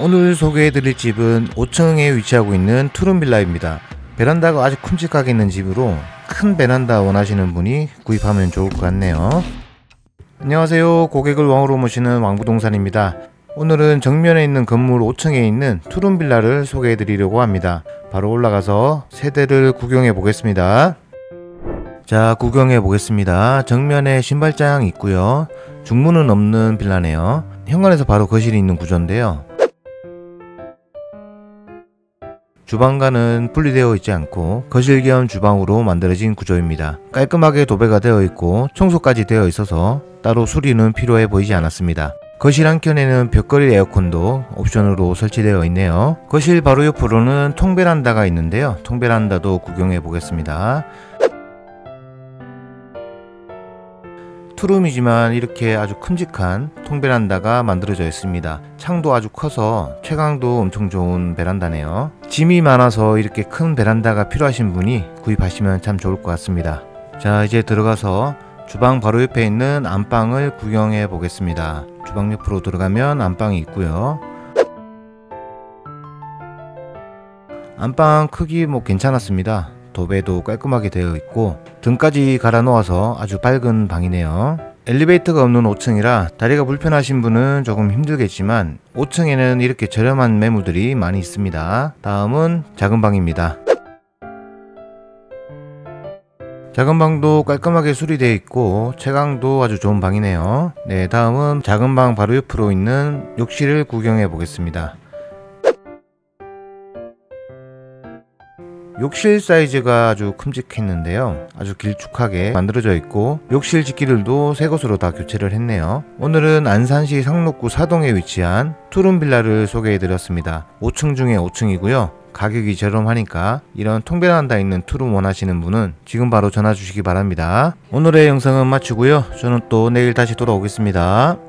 오늘 소개해드릴 집은 5층에 위치하고 있는 투룸빌라입니다. 베란다가 아주 큼직하게 있는 집으로 큰 베란다 원하시는 분이 구입하면 좋을 것 같네요. 안녕하세요. 고객을 왕으로 모시는 왕부동산입니다. 오늘은 정면에 있는 건물 5층에 있는 투룸빌라를 소개해 드리려고 합니다. 바로 올라가서 세대를 구경해 보겠습니다. 자, 구경해 보겠습니다. 정면에 신발장 있고요. 중문은 없는 빌라네요. 현관에서 바로 거실이 있는 구조인데요. 주방과는 분리되어 있지 않고 거실 겸 주방으로 만들어진 구조입니다. 깔끔하게 도배가 되어 있고 청소까지 되어 있어서 따로 수리는 필요해 보이지 않았습니다. 거실 한켠에는 벽걸이 에어컨도 옵션으로 설치되어 있네요. 거실 바로 옆으로는 통베란다가 있는데요. 통베란다도 구경해 보겠습니다. 투룸이지만 이렇게 아주 큼직한 통베란다가 만들어져 있습니다. 창도 아주 커서 채광도 엄청 좋은 베란다네요. 짐이 많아서 이렇게 큰 베란다가 필요하신 분이 구입하시면 참 좋을 것 같습니다. 자 이제 들어가서 주방 바로 옆에 있는 안방을 구경해 보겠습니다. 주방 옆으로 들어가면 안방이 있고요. 안방 크기 뭐 괜찮았습니다. 도배도 깔끔하게 되어 있고 등까지 갈아 놓아서 아주 밝은 방이네요. 엘리베이터가 없는 5층이라 다리가 불편하신 분은 조금 힘들겠지만 5층에는 이렇게 저렴한 매물들이 많이 있습니다. 다음은 작은 방입니다. 작은 방도 깔끔하게 수리되어 있고 채광도 아주 좋은 방이네요. 네, 다음은 작은 방 바로 옆으로 있는 욕실을 구경해 보겠습니다. 욕실 사이즈가 아주 큼직했는데요. 아주 길쭉하게 만들어져 있고 욕실 집기들도 새 것으로 다 교체를 했네요. 오늘은 안산시 상록구 사동에 위치한 투룸 빌라를 소개해 드렸습니다. 5층 중에 5층이고요. 가격이 저렴하니까 이런 통베란다 있는 투룸 원하시는 분은 지금 바로 전화 주시기 바랍니다. 오늘의 영상은 마치고요. 저는 또 내일 다시 돌아오겠습니다.